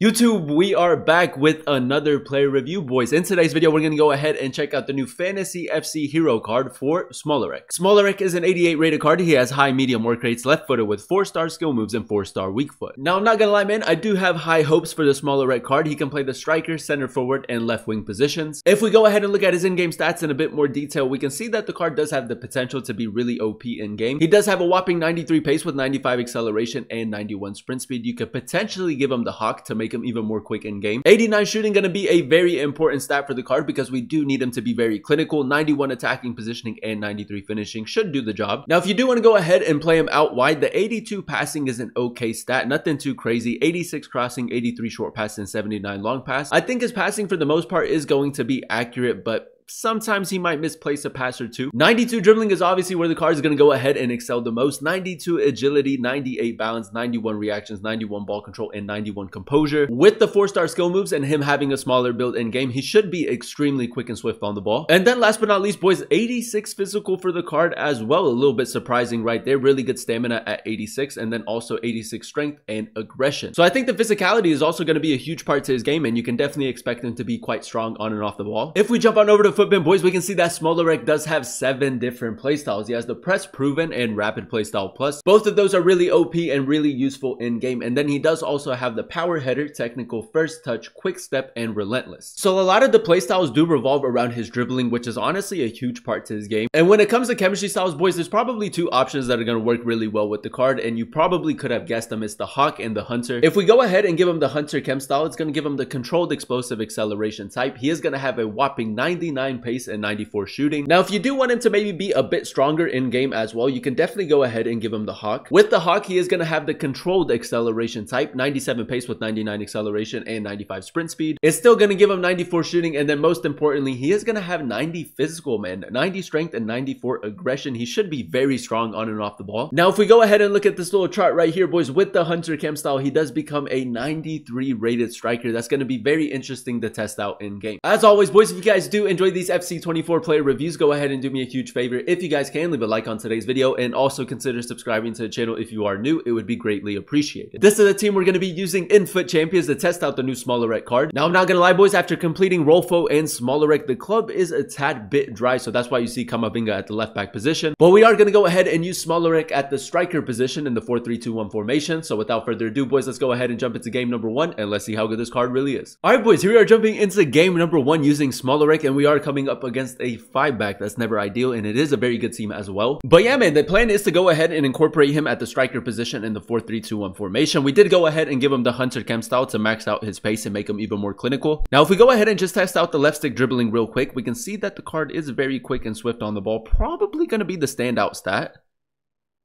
YouTube, we are back with another player review, boys. In today's video, we're going to go ahead and check out the new Fantasy FC Hero card for Smolarek. Smolarek is an 88 rated card. He has high medium work rates, left footed with 4-star skill moves and 4-star weak foot. Now, I'm not going to lie, man. I do have high hopes for the Smolarek card. He can play the striker, center forward, and left wing positions. If we go ahead and look at his in-game stats in a bit more detail, we can see that the card does have the potential to be really OP in-game. He does have a whopping 93 pace with 95 acceleration and 91 sprint speed. You could potentially give him the Hawk to make him even more quick in game. 89 shooting going to be a very important stat for the card because we do need him to be very clinical. 91 attacking positioning and 93 finishing should do the job. Now, if you do want to go ahead and play him out wide, the 82 passing is an okay stat. Nothing too crazy. 86 crossing, 83 short pass, and 79 long pass. I think his passing for the most part is going to be accurate, but sometimes he might misplace a pass or two. 92 dribbling is obviously where the card is going to go ahead and excel the most. 92 agility, 98 balance, 91 reactions, 91 ball control, and 91 composure. With the four-star skill moves and him having a smaller build in game, he should be extremely quick and swift on the ball. And then last but not least, boys, 86 physical for the card as well. A little bit surprising right there. Really good stamina at 86 and then also 86 strength and aggression. So I think the physicality is also going to be a huge part to his game and you can definitely expect him to be quite strong on and off the ball. If we jump on over to FUTBIN, boys, we can see that Smolarek does have seven different playstyles. He has the Press Proven and Rapid Playstyle Plus. Both of those are really OP and really useful in game. And then he does also have the Power Header, Technical First Touch, Quick Step, and Relentless. So a lot of the playstyles do revolve around his dribbling, which is honestly a huge part to his game. And when it comes to chemistry styles, boys, there's probably two options that are going to work really well with the card. And you probably could have guessed them. It's the Hawk and the Hunter. If we go ahead and give him the Hunter chem style, it's going to give him the Controlled Explosive Acceleration type. He is going to have a whopping 99 pace and 94 shooting. Now, if you do want him to maybe be a bit stronger in game as well, you can definitely go ahead and give him the Hawk. With the Hawk, he is going to have the controlled acceleration type, 97 pace with 99 acceleration and 95 sprint speed. It's still going to give him 94 shooting, and then most importantly, he is going to have 90 physical, man, 90 strength and 94 aggression. He should be very strong on and off the ball. Now, if we go ahead and look at this little chart right here, boys, with the Hunter Chem style, he does become a 93 rated striker. That's going to be very interesting to test out in game. As always, boys, if you guys do enjoy these FC24 player reviews, go ahead and do me a huge favor. If you guys can, leave a like on today's video and also consider subscribing to the channel if you are new. It would be greatly appreciated. This is the team we're going to be using in FUT Champions to test out the new Smolarek card. Now, I'm not going to lie, boys. After completing Rolfo and Smolarek, the club is a tad bit dry, so that's why you see Kamavinga at the left back position. But we are going to go ahead and use Smolarek at the striker position in the 4-3-2-1 formation. So without further ado, boys, let's go ahead and jump into game number one and let's see how good this card really is. All right, boys, here we are jumping into game number one using Smolarek and we are coming up against a five back. That's never ideal, and it is a very good team as well. But yeah, man, the plan is to go ahead and incorporate him at the striker position in the 4-3-2-1 formation. We did go ahead and give him the Hunter Chem style to max out his pace and make him even more clinical. Now, if we go ahead and just test out the left stick dribbling real quick, we can see that the card is very quick and swift on the ball. Probably going to be the standout stat.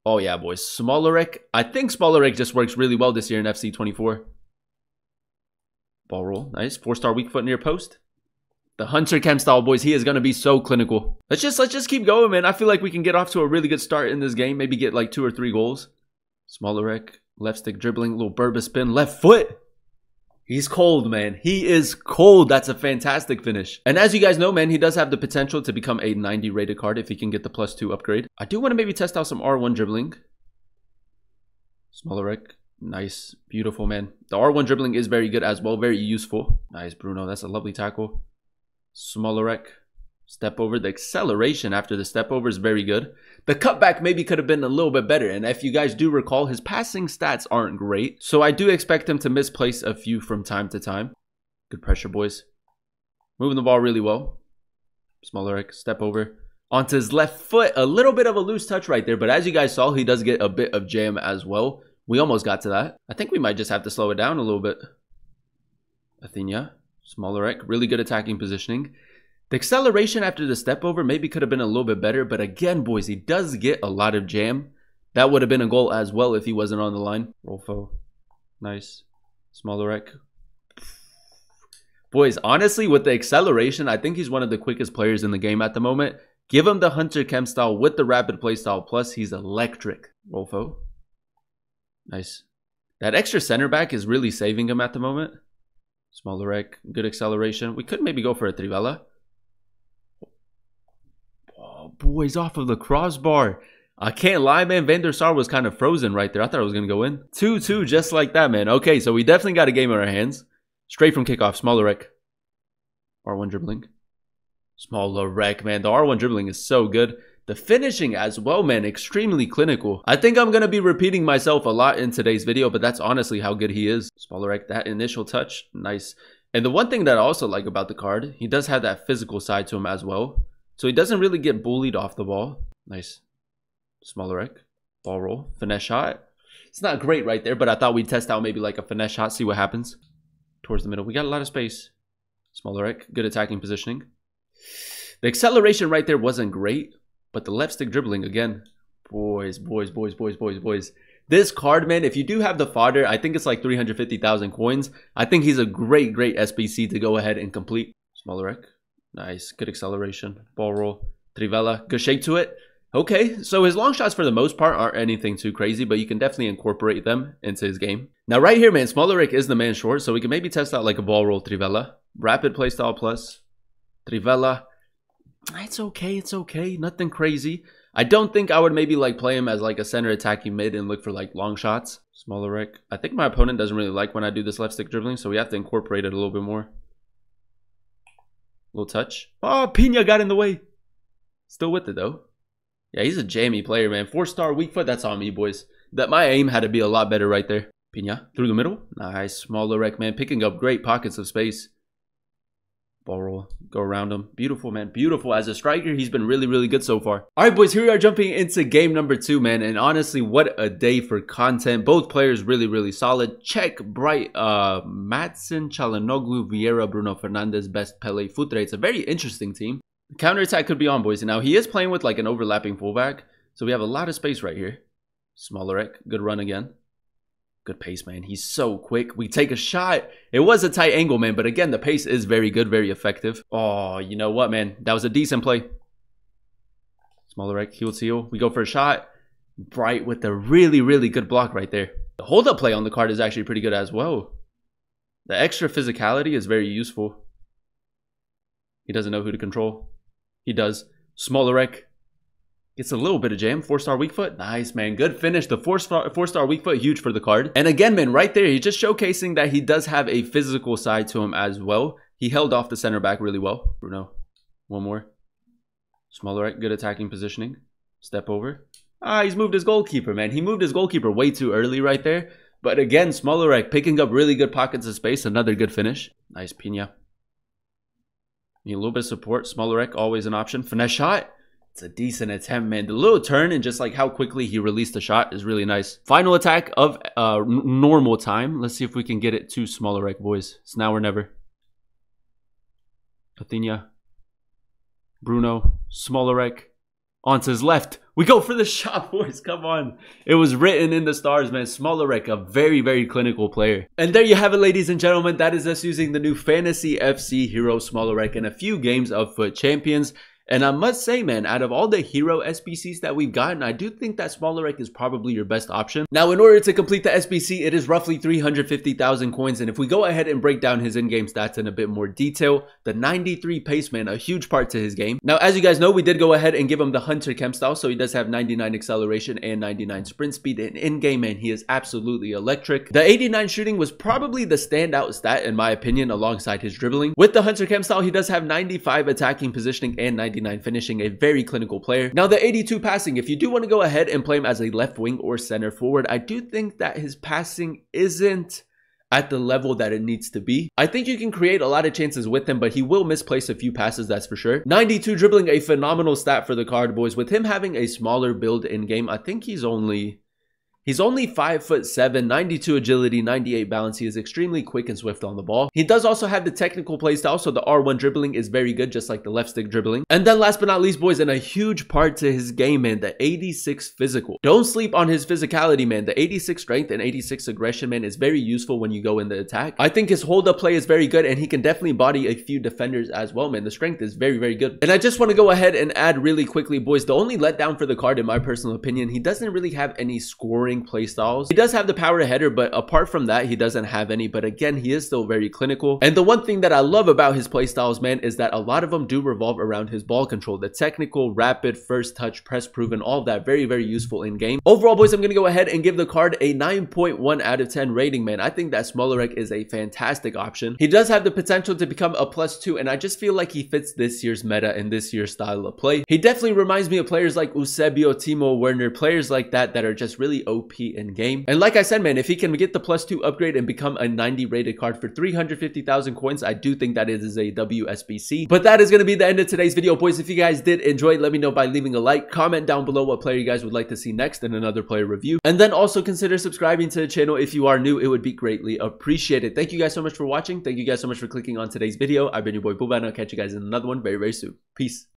Oh yeah, boys. Smolarek. I think Smolarek just works really well this year in FC24. Ball roll. Nice. Four-star weak foot near post. The Hunter Chem style, boys, he is going to be so clinical. Let's just let's just keep going, man. I feel like we can get off to a really good start in this game. Maybe get like two or three goals. Smaller Smolarek, left stick dribbling, little Berba spin, left foot. He's cold, man. He is cold. That's a fantastic finish. And as you guys know, man, he does have the potential to become a 90 rated card if he can get the plus two upgrade. I do want to maybe test out some R1 dribbling. Smaller Smolarek, nice, beautiful, man. The R1 dribbling is very good as well, very useful. Nice, Bruno. That's a lovely tackle. Smolarek. Step over. The acceleration after the step over is very good. The cutback maybe could have been a little bit better. And if you guys do recall, his passing stats aren't great. So I do expect him to misplace a few from time to time. Good pressure, boys. Moving the ball really well. Smolarek, step over. Onto his left foot. A little bit of a loose touch right there. But as you guys saw, he does get a bit of jam as well. We almost got to that. I think we might just have to slow it down a little bit. Athena. Smolarek, really good attacking positioning. The acceleration after the step over maybe could have been a little bit better, but again, boys, he does get a lot of jam. That would have been a goal as well if he wasn't on the line. Rolfo, nice. Smaller Smolarek. Boys, honestly, with the acceleration, I think he's one of the quickest players in the game at the moment. Give him the Hunter Chem style with the rapid play style, plus he's electric. Rolfo. Nice. That extra center back is really saving him at the moment. Smolarek, good acceleration. We could maybe go for a Trivela. Oh, boys, off of the crossbar. I can't lie, man. Van der Sar was kind of frozen right there. I thought I was going to go in. 2-2, just like that, man. Okay, so we definitely got a game in our hands. Straight from kickoff, Smolarek. R1 dribbling. Smolarek, man. The R1 dribbling is so good. The finishing as well, man, extremely clinical. I think I'm going to be repeating myself a lot in today's video, but that's honestly how good he is. Smolarek, that initial touch, nice. And the one thing that I also like about the card, he does have that physical side to him as well. So he doesn't really get bullied off the ball. Nice. Smolarek, ball roll, finesse shot. It's not great right there, but I thought we'd test out maybe like a finesse shot, see what happens. Towards the middle. We got a lot of space. Smolarek, good attacking positioning. The acceleration right there wasn't great, but the left stick dribbling again. Boys, boys, boys, boys, boys, boys. This card, man, if you do have the fodder, I think it's like 350,000 coins. I think he's a great, great SBC to go ahead and complete. Smolarek. Nice. Good acceleration. Ball roll. Trivela. Good shape to it. Okay, so his long shots for the most part aren't anything too crazy, but you can definitely incorporate them into his game. Now right here, man, Smolarek is the man short, so we can maybe test out like a ball roll Trivela. Rapid playstyle plus. Trivela. It's okay, it's okay. Nothing crazy. I don't think I would maybe like play him as like a center attacking mid and look for like long shots. Smolarek. I think my opponent doesn't really like when I do this left stick dribbling, so we have to incorporate it a little bit more. Little touch. Oh, Pina got in the way. Still with it though. Yeah, he's a jammy player, man. Four star weak foot. That's on me, boys. That my aim had to be a lot better right there. Pina through the middle. Nice. Smolarek, man. Picking up great pockets of space. Ball roll. Go around him. Beautiful, man. Beautiful. As a striker, he's been really, really good so far. All right, boys. Here we are jumping into game number two, man. And honestly, what a day for content. Both players really, really solid. Check Bright, uh, Matson, Calhanoglu, Vieira, Bruno Fernandes, Best Pele, Futre. It's a very interesting team. Counter attack could be on, boys. And now he is playing with like an overlapping fullback. So we have a lot of space right here. Smolarek. Good run again. Good pace, man. He's so quick. We take a shot. It was a tight angle, man. But again, the pace is very good, very effective. Oh, you know what, man? That was a decent play. Smolarek, heel to. We go for a shot. Bright with a really, really good block right there. The hold-up play on the card is actually pretty good as well. The extra physicality is very useful. He doesn't know who to control. He does. Smolarek gets a little bit of jam. Four star weak foot. Nice, man. Good finish. The four star, four star weak foot, huge for the card. And again, man, right there, he's just showcasing that he does have a physical side to him as well. He held off the center back really well. Bruno, one more. Smolarek, good attacking positioning. Step over. Ah, he's moved his goalkeeper, man. He moved his goalkeeper way too early right there. But again, Smolarek picking up really good pockets of space. Another good finish. Nice Pina. Need a little bit of support. Smolarek, always an option. Finesse shot. It's a decent attempt, man. The little turn and just like how quickly he released the shot is really nice. Final attack of uh, normal time. Let's see if we can get it to smaller Smolarek, boys. It's now or never. Athena. Bruno. Smaller Smolarek. Onto his left. We go for the shot, boys. Come on. It was written in the stars, man. Smolarek, a very, very clinical player. And there you have it, ladies and gentlemen. That is us using the new Fantasy FC hero Smolarek in a few games of FUT Champions. And I must say, man, out of all the hero SBCs that we've gotten, I do think that Smolarek is probably your best option. Now, in order to complete the SBC, it is roughly 350,000 coins. And if we go ahead and break down his in-game stats in a bit more detail, the 93 pace, man, a huge part to his game. Now, as you guys know, we did go ahead and give him the Hunter Chem style. So he does have 99 acceleration and 99 sprint speed. And in-game, man, he is absolutely electric. The 89 shooting was probably the standout stat, in my opinion, alongside his dribbling. With the Hunter Chem style, he does have 95 attacking positioning and 90 99 finishing, a very clinical player. Now the 82 passing, if you do want to go ahead and play him as a left wing or center forward, I do think that his passing isn't at the level that it needs to be. I think you can create a lot of chances with him, but he will misplace a few passes, that's for sure. 92 dribbling, a phenomenal stat for the card, boys. With him having a smaller build in game, I think he's only He's only 5 foot 7, 92 agility, 98 balance. He is extremely quick and swift on the ball. He does also have the technical playstyle, so the R1 dribbling is very good, just like the left stick dribbling. And then last but not least, boys, and a huge part to his game, man, the 86 physical. Don't sleep on his physicality, man. The 86 strength and 86 aggression, man, is very useful when you go in the attack. I think his hold-up play is very good, and he can definitely body a few defenders as well, man. The strength is very, very good. And I just want to go ahead and add really quickly, boys, the only letdown for the card, in my personal opinion, he doesn't really have any scoring playstyles. He does have the power header, but apart from that, he doesn't have any. But again, he is still very clinical. And the one thing that I love about his playstyles, man, is that a lot of them do revolve around his ball control. The technical, rapid, first touch, press proven, all that very, very useful in game. Overall, boys, I'm going to go ahead and give the card a 9.1 out of 10 rating, man. I think that Smolarek is a fantastic option. He does have the potential to become a plus two, and I just feel like he fits this year's meta and this year's style of play. He definitely reminds me of players like Eusebio, Timo Werner, players like that that are just really OP in game. And like I said, man, if he can get the plus two upgrade and become a 90 rated card for 350,000 coins, I do think that it is a WSBC. But that is going to be the end of today's video, boys. If you guys did enjoy, it, let me know by leaving a like, comment down below what player you guys would like to see next in another player review. And then also consider subscribing to the channel if you are new. It would be greatly appreciated. Thank you guys so much for watching. Thank you guys so much for clicking on today's video. I've been your boy Booba, and I'll catch you guys in another one very, very soon. Peace.